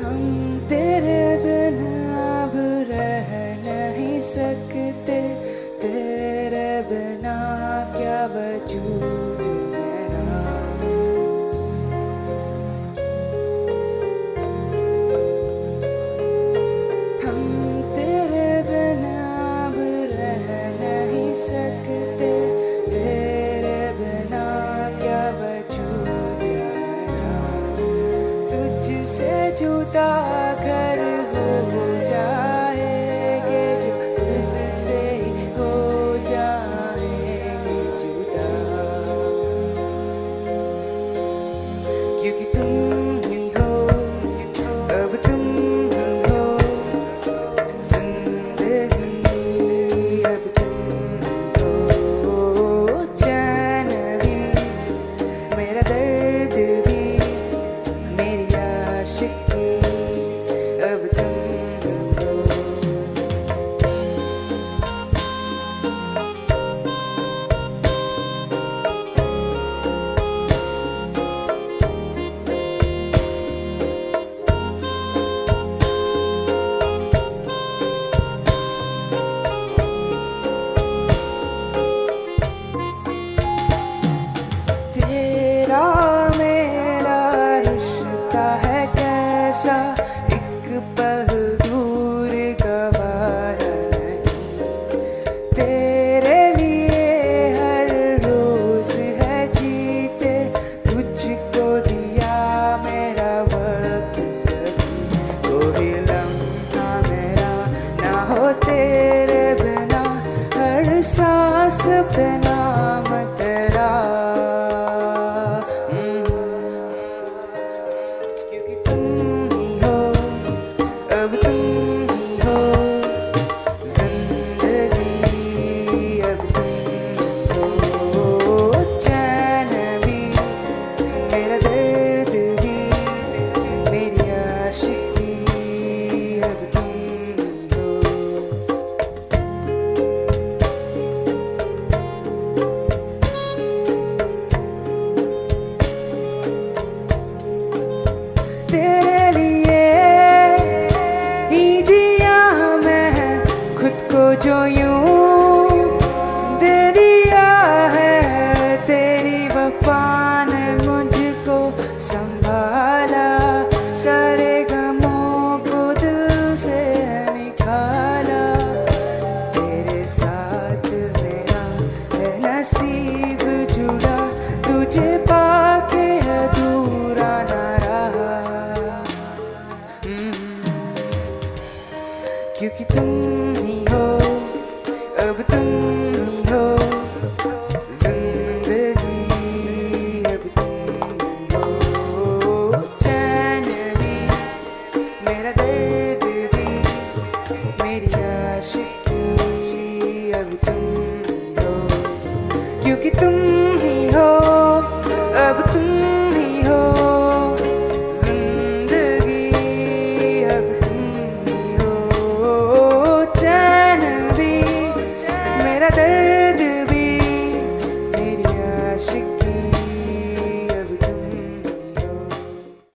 come. sejuta kali. हो तेरे बिना हर सांस पे जिया मैं खुद को जो यूँ दे दिया है, तेरी वफा ने मुझको संभाला। सारे गमों को दिल से निकाला। तेरे साथ मेरा नसीब जुड़ा, तुझे क्योंकि तुम ही हो, अब तुम ही हो मेरा मेरी अब हो। क्योंकि तुम ही हो, अब